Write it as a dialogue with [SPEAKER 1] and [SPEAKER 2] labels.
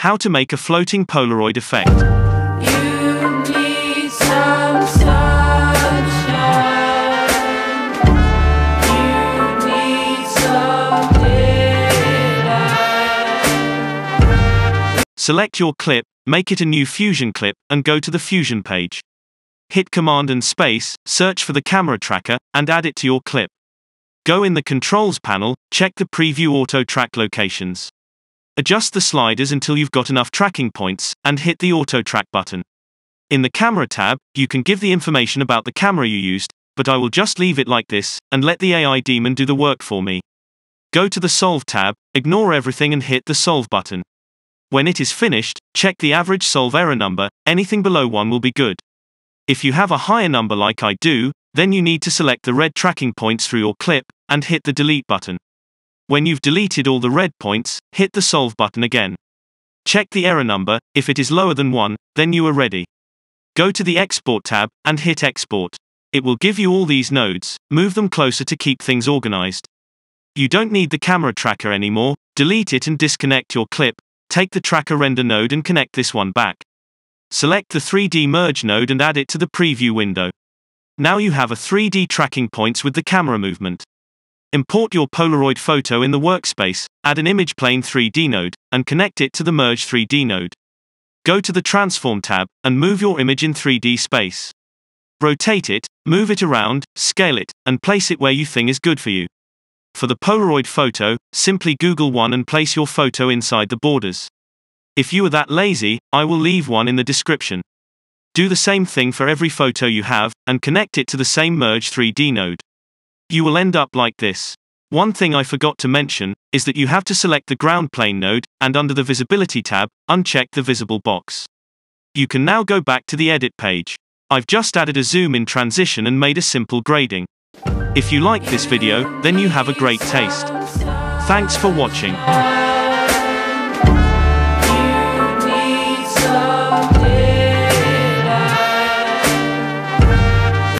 [SPEAKER 1] how to make a floating Polaroid effect. Select your clip, make it a new Fusion clip, and go to the Fusion page. Hit Command and Space, search for the camera tracker, and add it to your clip. Go in the Controls panel, check the Preview Auto Track locations. Adjust the sliders until you've got enough tracking points, and hit the Auto Track button. In the Camera tab, you can give the information about the camera you used, but I will just leave it like this, and let the AI daemon do the work for me. Go to the Solve tab, ignore everything and hit the Solve button. When it is finished, check the average solve error number, anything below 1 will be good. If you have a higher number like I do, then you need to select the red tracking points through your clip, and hit the delete button. When you've deleted all the red points, hit the solve button again. Check the error number, if it is lower than 1, then you are ready. Go to the Export tab, and hit Export. It will give you all these nodes, move them closer to keep things organized. You don't need the camera tracker anymore, delete it and disconnect your clip, take the tracker render node and connect this one back. Select the 3D merge node and add it to the preview window. Now you have a 3D tracking points with the camera movement. Import your Polaroid photo in the workspace, add an image plane 3D node, and connect it to the Merge 3D node. Go to the Transform tab, and move your image in 3D space. Rotate it, move it around, scale it, and place it where you think is good for you. For the Polaroid photo, simply Google one and place your photo inside the borders. If you are that lazy, I will leave one in the description. Do the same thing for every photo you have, and connect it to the same Merge 3D node. You will end up like this. One thing I forgot to mention, is that you have to select the ground plane node, and under the Visibility tab, uncheck the visible box. You can now go back to the edit page. I've just added a zoom in transition and made a simple grading. If you like this video, then you have a great taste. Thanks for watching.